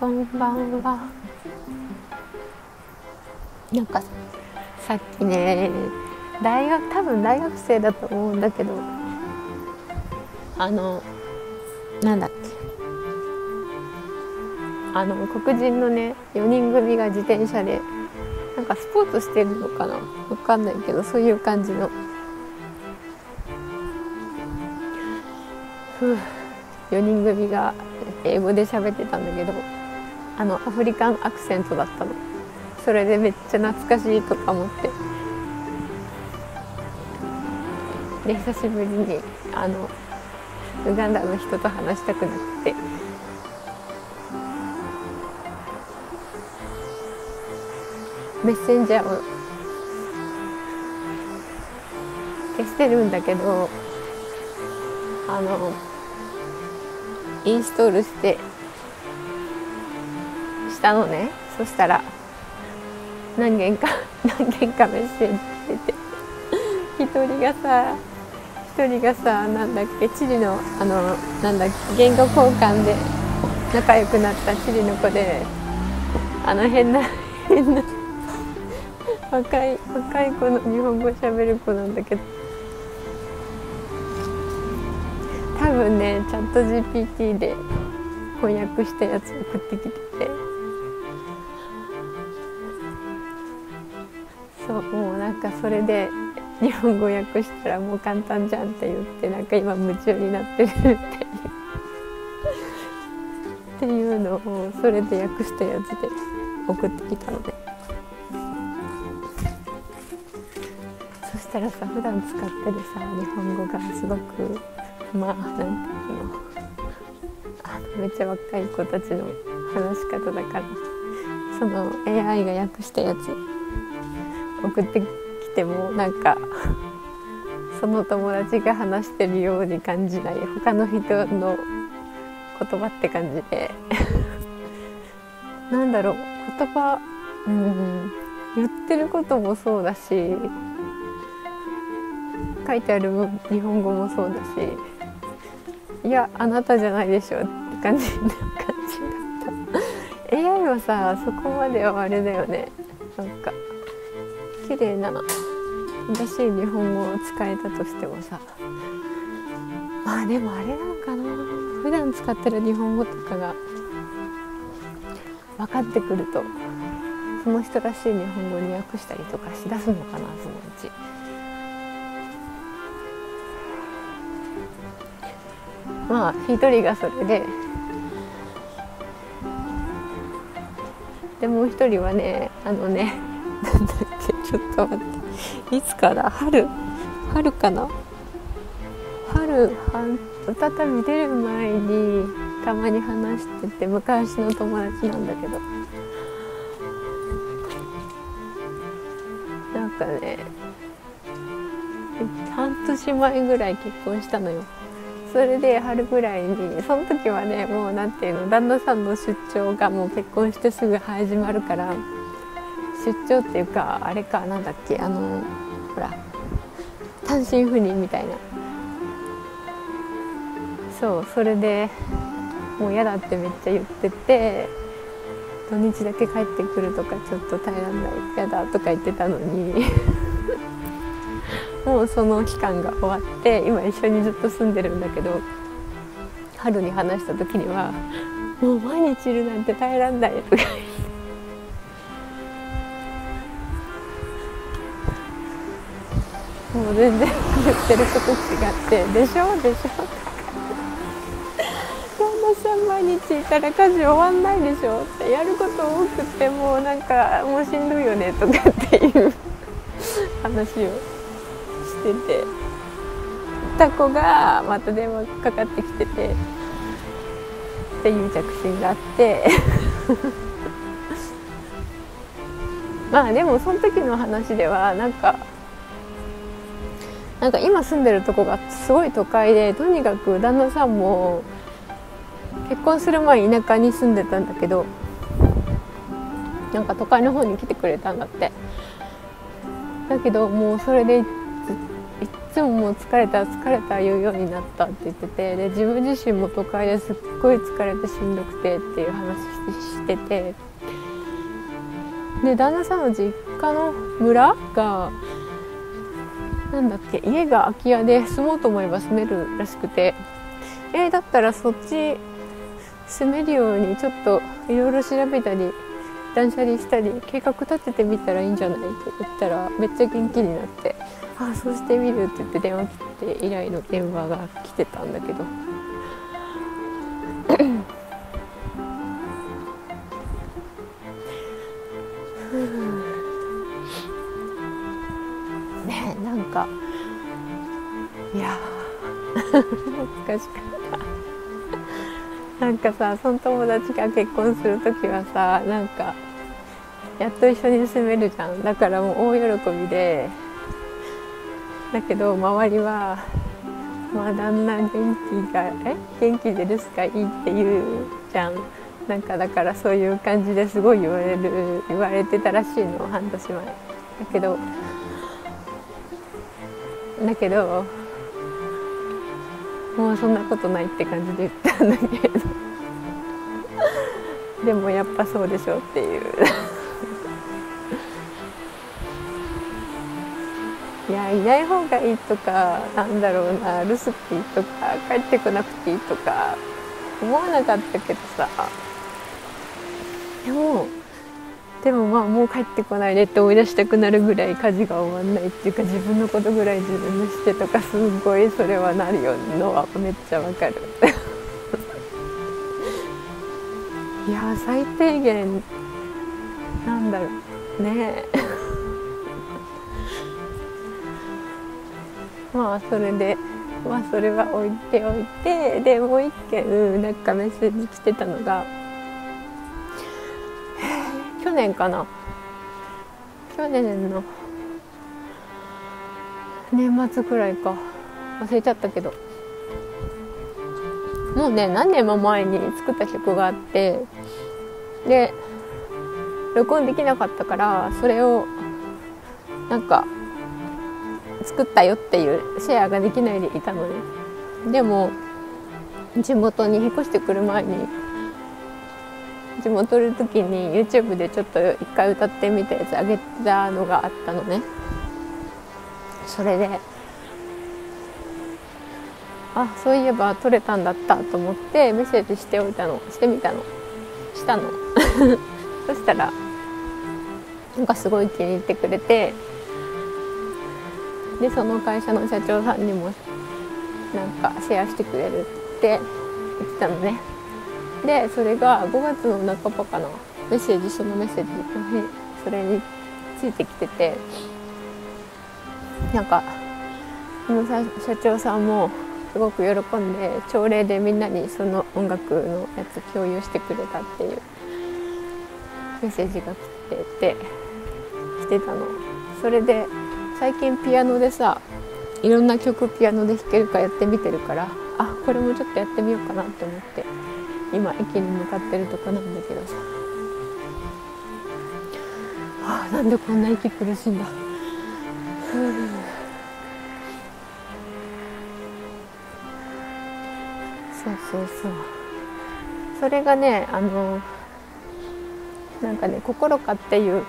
こんばんは。なんかさっきね大学多分大学生だと思うんだけどあのなんだっけ。あの黒人のね4人組が自転車でなんかスポーツしてるのかな。わかんないけどそういう感じの。ふう。4人組が英語で喋ってたんだけど。あのアフリカンアクセントだったの。それでめっちゃ懐かしいとか思って。で久しぶりにあのウガンダの人と話したくなって。メッセンジャーを消してるんだけどあのインストールしてしたのね。そしたら何件か 何件かメッセージ出て一人がさ一人がさなんだっけチリのあのなんだっけ言語交換で仲良くなったチリの子であの変な変な若い若い子の日本語喋る子なんだけど。多分ねチャット GPT で翻訳したやつ送ってきて。そうもうなんかそれで日本語訳したらもう簡単じゃんって言ってなんか今夢中になってるっていうっていうのをそれで訳したやつで送ってきたのねそしたらさ普段使ってるさ日本語がすごくまあなんていうのあのめっちゃ若い子たちの話し方だからその AI が訳したやつ。送ってきてもなんかその友達が話してるように感じない。他の人の言葉って感じで。なんだろう。言葉うん言ってることもそうだし書いてある日本語もそうだしいやあなたじゃないでしょって感じな感じだった。AI はさそこまではあれだよね。綺麗な。正しい日本語を使えたとしてもさ。まあでもあれなのかな。普段使ってる日本語とかが。分かってくるとその人らしい日本語に訳したりとかしだすのかなそのうち。まあ一人がそれで。でもう一人はねあのねなんだっけ。ちょっと待って。いつから？春？春かな？春は再び出る前にたまに話してて昔の友達なんだけど。なんかね半年前ぐらい結婚したのよ。それで春ぐらいにその時はねもう何ていうの旦那さんの出張がもう結婚してすぐ始まるから出張っていうかあれかなんだっけあのほら単身赴任みたいな。そうそれでもう嫌だってめっちゃ言ってて土日だけ帰ってくるとかちょっと耐えらんない嫌だとか言ってたのに もうその期間が終わって今一緒にずっと住んでるんだけど春に話した時には「もう毎日いるなんて耐えらんない」とかもう全然言ってること違って「でしょでしょ」とか「旦那さん毎日いたら家事終わんないでしょ」ってやること多くてもうなんかもうしんどいよねとかっていう話をしててた子がまた電話かかってきててっていう着信があって。まあでもその時の話ではなんかなんか今住んでるとこがすごい都会でとにかく旦那さんも結婚する前田舎に住んでたんだけどなんか都会の方に来てくれたんだって。だけどもうそれでいつももう疲れた疲れた言うようになったって言っててで自分自身も都会ですっごい疲れてしんどくてっていう話してて。で旦那さんの実家の村がなんだっけ家が空き家で住もうと思えば住めるらしくてえー、だったらそっち住めるようにちょっといろいろ調べたり断捨離したり計画立ててみたらいいんじゃないって言ったらめっちゃ元気になって「ああそうしてみる」って言って電話切って以来の電話が来てたんだけど。か。いや難 しかった。なんかさその友達が結婚する時はさなんかやっと一緒に住めるじゃん。だからもう大喜びで。だけど周りは「まあ旦那元気がえ？元気で留守がいい」って言うじゃん。なんかだからそういう感じですごい言われる言われてたらしいの半年前。だけどだけどもうそんなことないって感じで言ったんだけど。でもやっぱそうでしょっていう。いやいない方がいいとかなんだろうな留守っていいとか帰ってこなくていいとか思わなかったけどさ。でもでもまあもう帰ってこないでって思い出したくなるぐらい家事が終わんないっていうか自分のことぐらい自分でしてとかすっごいそれはなるよのはめっちゃわかる。いや最低限なんだろうね。まあそれでまあそれは置いておいてでもう一件なんかメッセージ来てたのが去年かな。去年の年末くらいか。忘れちゃったけど。もうね何年も前に作った曲があってで録音できなかったからそれをなんか作ったよっていうシェアができないでいたのね。でも地元に引っ越してくる前に地元の時に YouTube でちょっと一回歌ってみたやつあげたのがあったのね。それであそういえば撮れたんだったと思ってメッセージしておいたのしてみたの。したの。そしたらなんかすごい気に入ってくれてでその会社の社長さんにもなんかシェアしてくれるって言ってたのね。でそれが5月の半ばかな。メッセージそのメッセージ それについてきてて。なんかその社長さんもすごく喜んで朝礼でみんなにその音楽のやつ共有してくれたっていう。メッセージが来てて来てたの。それで最近ピアノでさいろんな曲ピアノで弾けるかやってみてるからあこれもちょっとやってみようかなと思って。今駅に向かってるとこなんだけどさ。あなんでこんな息苦しいんだ。そうそうそう。それがねあのなんかね「心か」っていう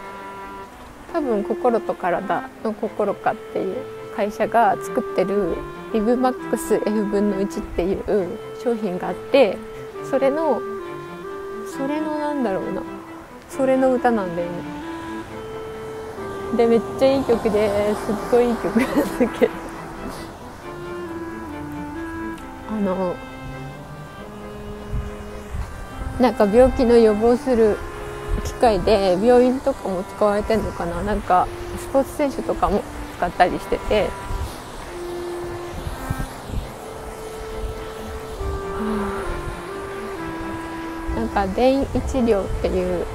多分「心と体の心か」っていう会社が作ってるリブマックス F 分の1っていう商品があってそれのそれのなんだろうな。それの歌なんだよね。でめっちゃいい曲ですっごいいい曲なんだけどあのなんか病気の予防する機械で病院とかも使われてるのかな。なんかスポーツ選手とかも使ったりしてて。なんか電位治療っていう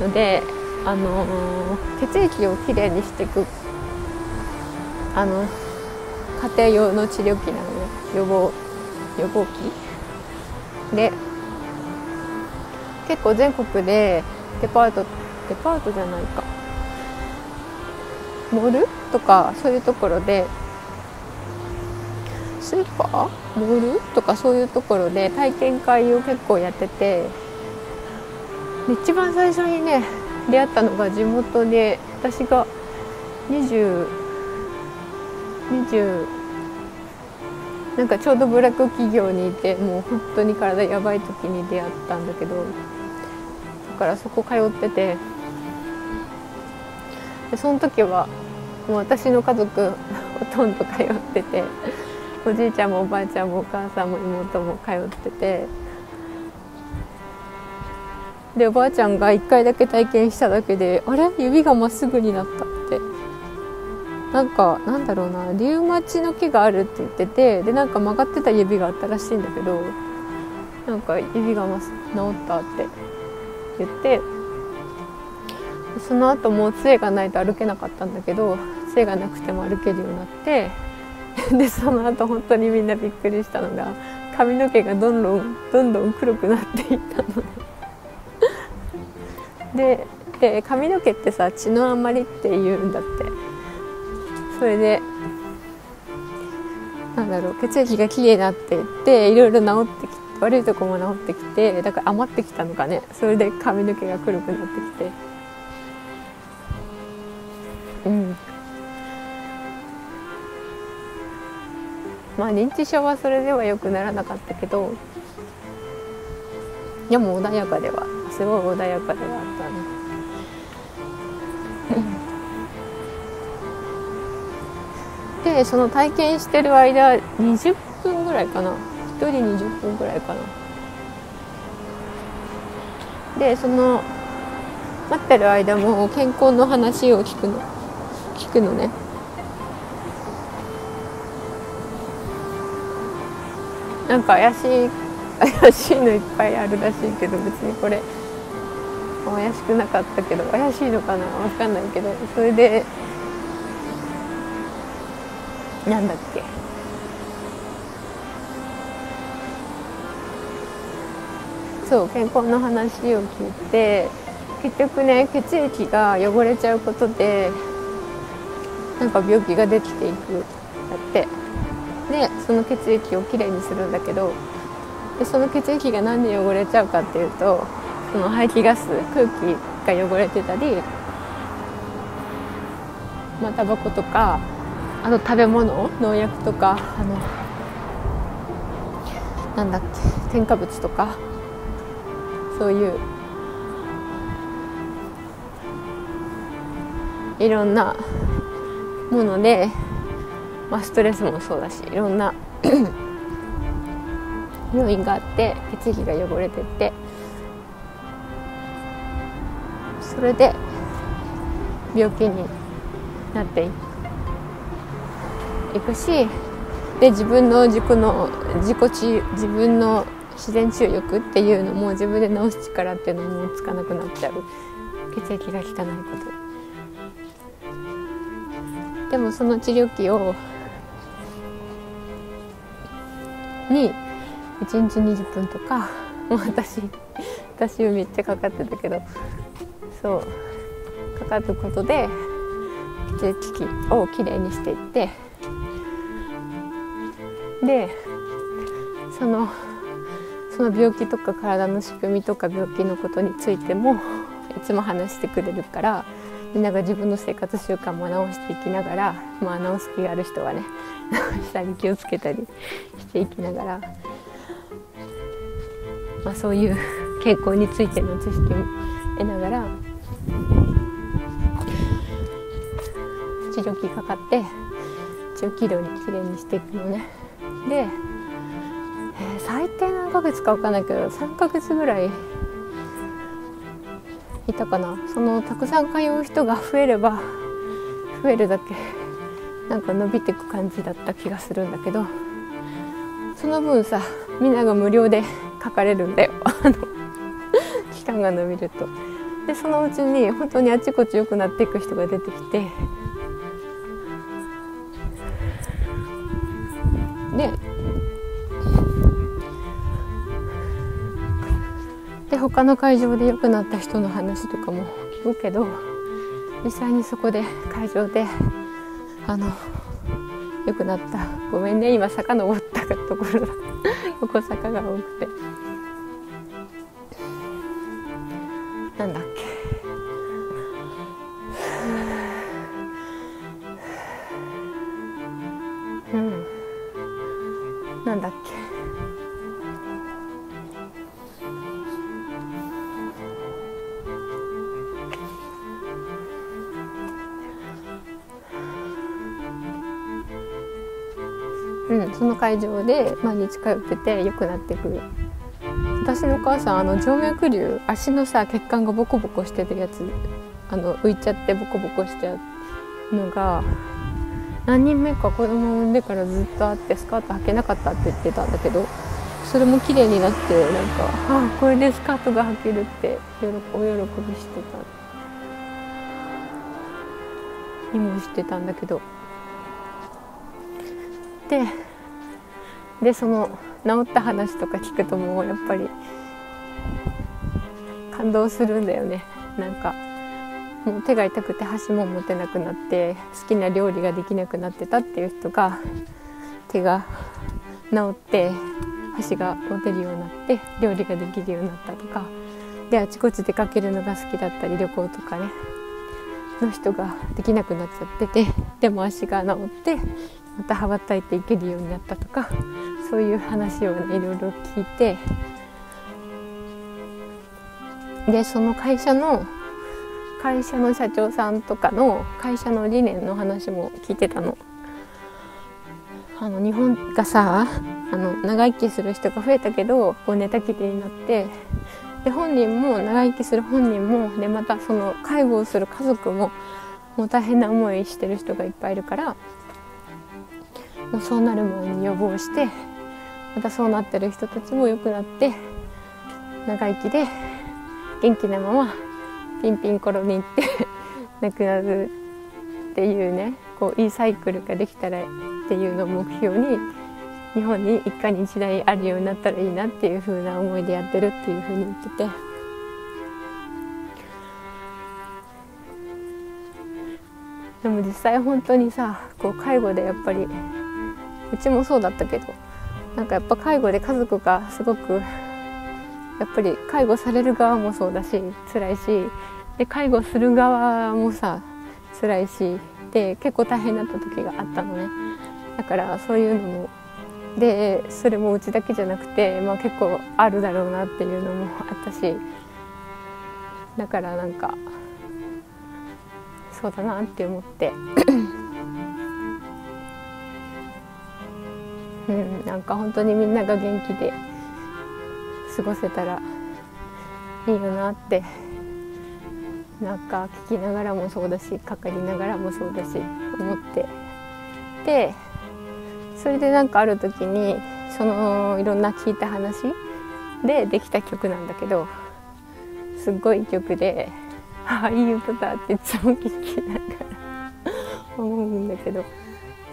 ので、あのー、血液をきれいにしていくあの家庭用の治療器なのね。予防予防器。で結構全国でデパートデパートじゃないか。モールとかそういうところでスーパー？モール？とかそういうところで体験会を結構やってて。一番最初にね出会ったのが地元で私が2020なんかちょうどブラック企業にいてもう本当に体やばい時に出会ったんだけどだからそこ通っててでその時はもう私の家族ほとんど通ってておじいちゃんもおばあちゃんもお母さんも妹も通っててでおばあちゃんが1回だけ体験しただけであれ？指がまっすぐになったって。なんかなんだろうな。リウマチの木があるって言っててでなんか曲がってた指があったらしいんだけどなんか指が治ったって言ってその後もう杖がないと歩けなかったんだけど杖がなくても歩けるようになって でその後本当にみんなびっくりしたのが髪の毛がどんどんどんどん黒くなっていったのでで髪の毛ってさ血の余りって言うんだって。それでなんだろう血液がきれいになっていっていろいろ治ってきて悪いとこも治ってきてだから余ってきたのかね。それで髪の毛が黒くなってきて。うん。まあ認知症はそれでは良くならなかったけどでも穏やかでは。すごい穏やかではあったね。でその体験してる間20分ぐらいかな。1人20分ぐらいかな。でその待ってる間も健康の話を聞くの聞くのね。なんか怪しい 怪しいのいっぱいあるらしいけど別にこれ怪しくなかったけど怪しいのかな分かんないけどそれでなんだっけ。そう健康の話を聞いて結局ね血液が汚れちゃうことでなんか病気ができていくだって。でその血液をきれいにするんだけどでその血液が何で汚れちゃうかっていうとその排気ガス空気が汚れてたりまあタバコとかあの食べ物農薬とかあのなんだっけ添加物とかそういういろんなもので、まあ、ストレスもそうだしいろんな 要因があって血液が汚れてってれで病気になっていくしで自分の自己の自己治自分の自然治癒力っていうのも自分で治す力っていうのもつかなくなっちゃう。血液が効かないこと。でもその治療器をに1日20分とかもう私私めっちゃかかってたけどそう。かかることで血液をきれいにしていってでそのその病気とか体の仕組みとか病気のことについてもいつも話してくれるからみんなが自分の生活習慣も直していきながらまあ直す気がある人はね直したり気をつけたりしていきながら、まあ、そういう健康についての知識も得ながら治療器かかって中気量にきれいにしていくのね。で、えー、最低何ヶ月か分かんないけど3ヶ月ぐらいいたかな。そのたくさん通う人が増えれば増えるだけなんか伸びていく感じだった気がするんだけどその分さみんなが無料で書かれるんだよ。期間が伸びると。でそのうちに本当にあちこち良くなっていく人が出てきて。でで他の会場で良くなった人の話とかも聞くけど実際にそこで会場であの良くなった。ごめんね今遡って坂ところ横坂が多くて。うん、その会場で毎日通ってて良くなってくる。私のお母さんあの静脈瘤足のさ血管がボコボコしてるやつあの浮いちゃってボコボコしちゃうのが何人目か子供を産んでからずっとあってスカート履けなかったって言ってたんだけどそれも綺麗になってなんか「ああこれでスカートが履ける」ってお喜びしてた。にもしてたんだけど。ででその治った話とか聞くともうやっぱり感動するんだよね。なんかもう手が痛くて箸も持てなくなって好きな料理ができなくなってたっていう人が手が治って箸が持てるようになって料理ができるようになったとかであちこち出かけるのが好きだったり旅行とかねの人ができなくなっちゃっててでも足が治ってまた羽ばたいていけるようになったとかそういう話をねいろいろ聞いてでその会社の会社の社長さんとかの会社の理念の話も聞いてたの。あの日本がさあの長生きする人が増えたけどこう寝たきりになってで本人も長生きする本人もでまたその介護をする家族ももう大変な思いしてる人がいっぱいいるからそうなる前に予防してまたそうなってる人たちも良くなって長生きで元気なままピンピンコロに行って 亡くなるっていうねこういいサイクルができたらっていうのを目標に日本に一家に一台あるようになったらいいなっていう風な思いでやってるっていう風に言ってて。でも実際本当にさこう介護でやっぱりうちもそうだったけどなんかやっぱ介護で家族がすごくやっぱり介護される側もそうだし辛いしで介護する側もさ辛いしで結構大変だった時があったのね。だからそういうのもでそれもうちだけじゃなくて、まあ、結構あるだろうなっていうのもあったしだからなんかそうだなって思って。うん、なんか本当にみんなが元気で過ごせたらいいよなってなんか聞きながらもそうだしかかりながらもそうだし思って。でそれでなんかある時にそのいろんな聞いた話でできた曲なんだけどすっごい曲で「ああいい歌だ」っていつも聞きながら思うんだけど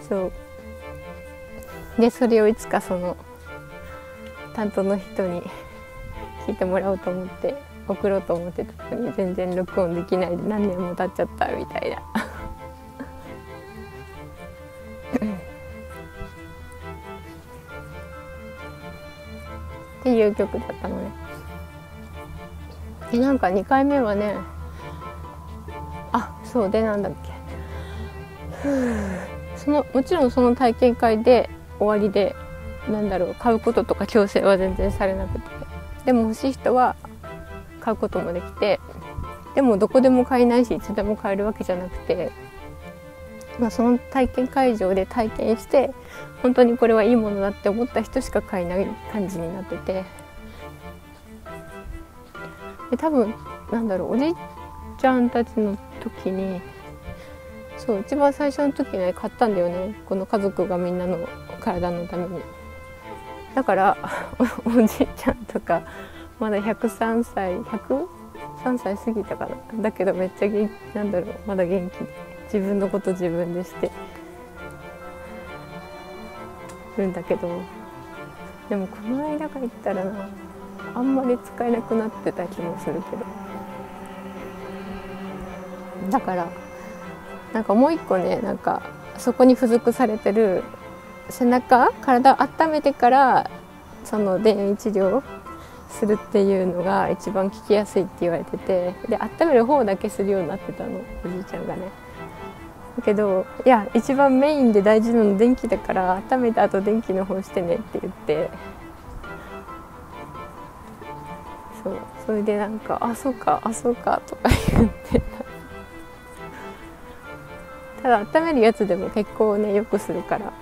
そう。でそれをいつかその担当の人に 聞いてもらおうと思って送ろうと思ってたのに全然録音できないで何年も経っちゃったみたいな。っていう曲だったのね。でなんか2回目はねあそうでなんだっけ。そのもちろんその体験会で終わりでなんだろう買うこととか強制は全然されなくて。でも欲しい人は買うこともできてでもどこでも買えないしいつでも買えるわけじゃなくて、まあ、その体験会場で体験して本当にこれはいいものだって思った人しか買えない感じになってて。で多分なんだろうおじいちゃんたちの時にそう一番最初の時ね買ったんだよね。この家族がみんなの体のために。だから おじいちゃんとかまだ103歳103歳過ぎたかな。だけどめっちゃ元気なんだろうまだ元気。自分のこと自分でして。るんだけど。でもこの間が言ったらなあんまり使えなくなってた気もするけど。だからなんかもう一個ねなんかそこに付属されてる背中体を温めてからその電位治療するっていうのが一番効きやすいって言われててで温める方だけするようになってたのおじいちゃんがね。だけどいや一番メインで大事なの電気だから温めた後電気の方してねって言って。そうそれでなんか「あそうかあそうか」とか言ってた。だ温めるやつでも結構ねよくするから。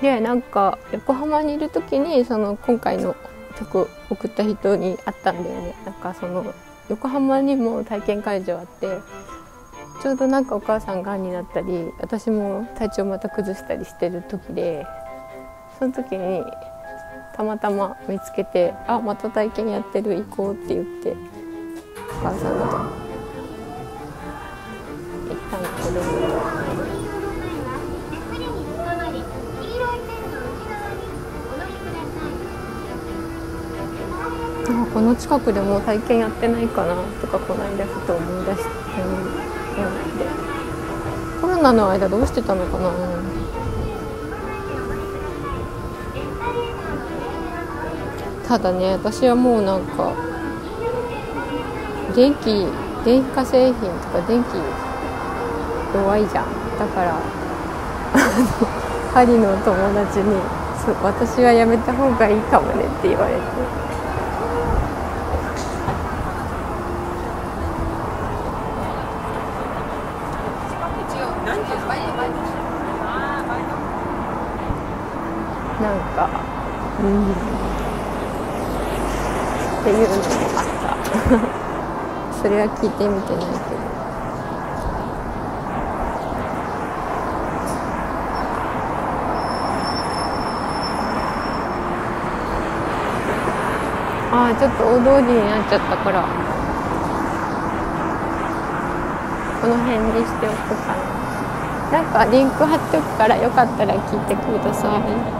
でなんか横浜にいる時にその今回の曲送った人に会ったんだよねなんかその横浜にも体験会場あってちょうどなんかお母さんがんになったり私も体調また崩したりしてる時でその時にたまたま見つけて「あまた体験やってる行こう」って言ってお母さんと。この近くでもう体験やってないかなとかこの間ふと思い出して、コロナの間どうしてたのかな。ただね私はもうなんか電気電化製品とか電気弱いじゃん。だから針のパリの友達に「私はやめた方がいいかもね」って言われて。なんかうん。っていうのもあった。それは聞いてみてないけどああちょっと大通りになっちゃったからこの辺にしておくかななんかリンク貼っておくからよかったら聞いてください。